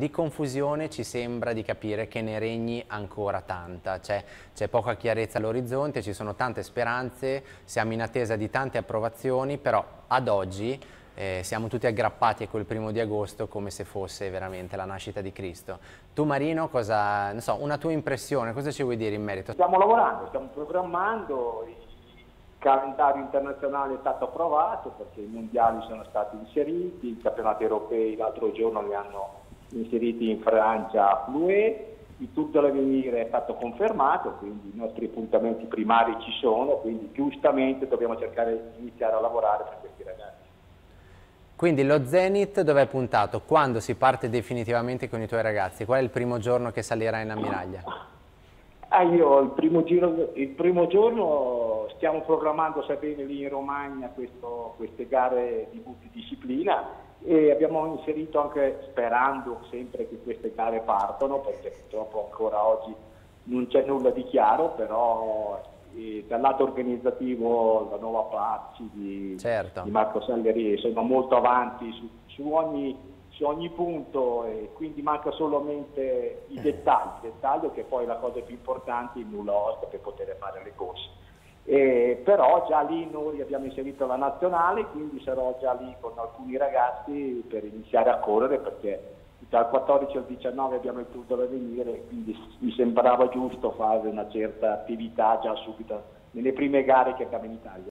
Di confusione ci sembra di capire che ne regni ancora tanta, c'è, poca chiarezza all'orizzonte, ci sono tante speranze, siamo in attesa di tante approvazioni, però ad oggi eh, siamo tutti aggrappati a quel primo di agosto come se fosse veramente la nascita di Cristo. Tu Marino, cosa, so, una tua impressione, cosa ci vuoi dire in merito? Stiamo lavorando, stiamo programmando, il calendario internazionale è stato approvato perché i mondiali sono stati inseriti, i campionati europei l'altro giorno li hanno inseriti in Francia l'UE, il tour dell'avvenire è stato confermato, quindi i nostri appuntamenti primari ci sono, quindi giustamente dobbiamo cercare di iniziare a lavorare per questi ragazzi. Quindi lo Zenit dove è puntato? Quando si parte definitivamente con i tuoi ragazzi? Qual è il primo giorno che salirai in ammiraglia? Ah, io il primo, giro, il primo, giorno stiamo programmando, sai bene, lì in Romagna questo, queste gare di multidisciplina e abbiamo inserito anche, sperando sempre che queste gare partano, perché purtroppo ancora oggi non c'è nulla di chiaro, però eh, dal lato organizzativo la nuova Pazzi di, certo. di Marco Salleri sono molto avanti su, su, ogni, su, ogni, punto e quindi manca solamente i dettagli, il dettaglio che poi è la cosa più importante, il nulla osta per poter fare le corse. Eh, però già lì noi abbiamo inserito la nazionale, quindi sarò già lì con alcuni ragazzi per iniziare a correre perché dal 14 al 19 abbiamo il Tour dell'Avenire, quindi mi sembrava giusto fare una certa attività già subito nelle prime gare che abbiamo in Italia.